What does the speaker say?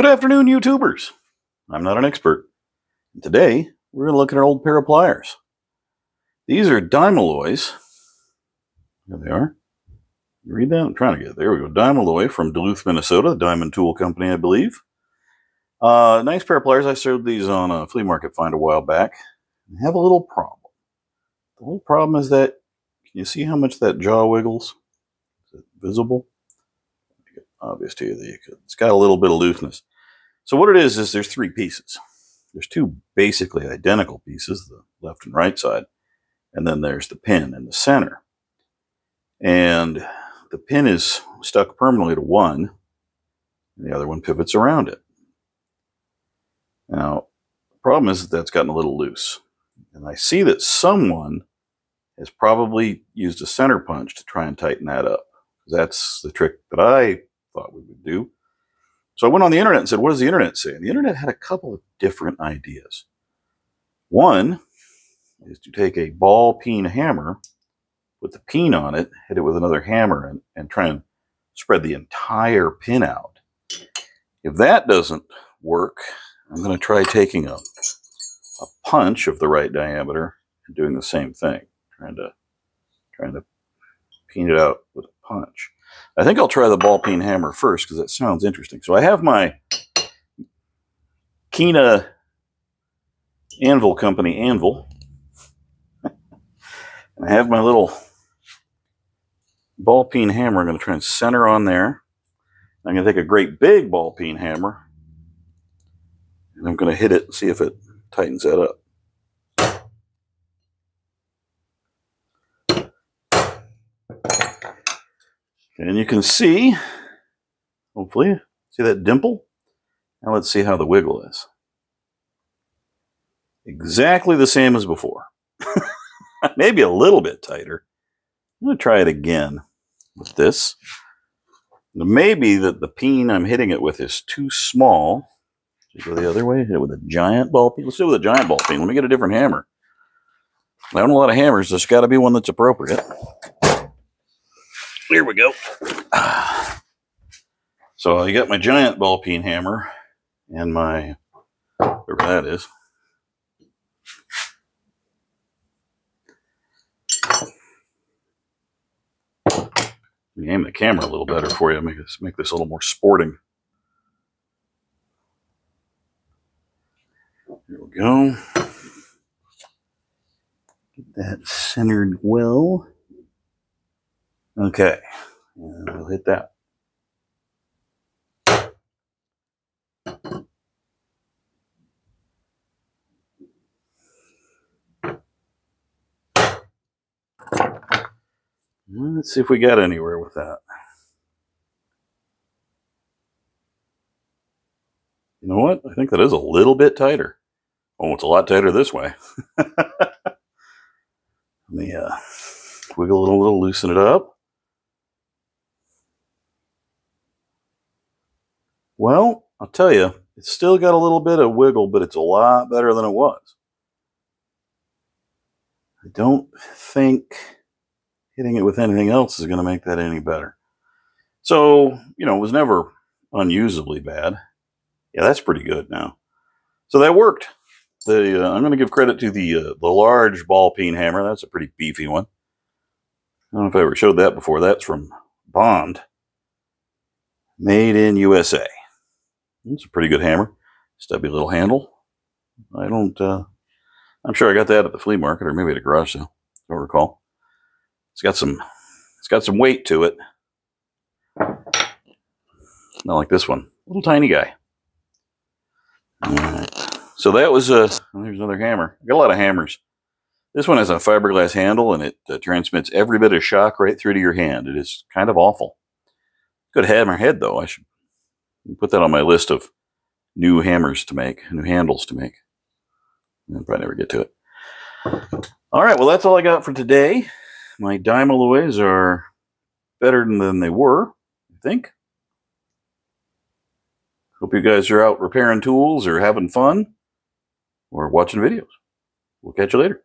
Good afternoon, YouTubers. I'm not an expert. Today, we're going to look at an old pair of pliers. These are Diamalloys. There they are. You read that? I'm trying to get it. There we go. Diamalloy from Duluth, Minnesota, the Diamond Tool Company, I believe. Uh, nice pair of pliers. I showed these on a flea market find a while back. I have a little problem. The little problem is that, can you see how much that jaw wiggles? Is it visible? obvious to you that you could. It's got a little bit of looseness. So what it is, is there's three pieces. There's two basically identical pieces, the left and right side, and then there's the pin in the center. And the pin is stuck permanently to one, and the other one pivots around it. Now, the problem is that that's gotten a little loose. And I see that someone has probably used a center punch to try and tighten that up. That's the trick that I thought we would do. So I went on the internet and said, what does the internet say? And the internet had a couple of different ideas. One is to take a ball peen hammer, put the peen on it, hit it with another hammer, and, and try and spread the entire pin out. If that doesn't work, I'm going to try taking a, a punch of the right diameter and doing the same thing, trying to trying to peen it out with a punch. I think I'll try the ball peen hammer first because that sounds interesting. So I have my Kena Anvil Company anvil. and I have my little ball peen hammer. I'm going to try and center on there. I'm going to take a great big ball peen hammer and I'm going to hit it and see if it tightens that up. And you can see, hopefully, see that dimple? Now let's see how the wiggle is. Exactly the same as before. Maybe a little bit tighter. I'm going to try it again with this. Maybe that the peen I'm hitting it with is too small. Should go the other way? Hit it with a giant ball peen. Let's do it with a giant ball peen. Let me get a different hammer. I don't a lot of hammers. There's got to be one that's appropriate. Here we go. So I got my giant ball peen hammer and my, whatever that is. aim the camera a little better for you. Make this make this a little more sporting. Here we go. Get that centered well. Okay, and we'll hit that. Let's see if we got anywhere with that. You know what? I think that is a little bit tighter. Oh, it's a lot tighter this way. Let me uh, wiggle it a little, loosen it up. Well, I'll tell you, it's still got a little bit of wiggle, but it's a lot better than it was. I don't think hitting it with anything else is going to make that any better. So, you know, it was never unusably bad. Yeah, that's pretty good now. So that worked. The uh, I'm going to give credit to the uh, the large ball peen hammer. That's a pretty beefy one. I don't know if I ever showed that before. That's from Bond, made in USA. It's a pretty good hammer. Stubby little handle. I don't, uh, I'm sure I got that at the flea market or maybe at a garage sale. I don't recall. It's got some, it's got some weight to it. Not like this one. Little tiny guy. All right. So that was a, uh, there's another hammer. I got a lot of hammers. This one has a fiberglass handle and it uh, transmits every bit of shock right through to your hand. It is kind of awful. Good hammer head though. I should put that on my list of new hammers to make, new handles to make. I'll probably never get to it. All right, well, that's all I got for today. My Diamalloys are better than they were, I think. Hope you guys are out repairing tools or having fun or watching videos. We'll catch you later.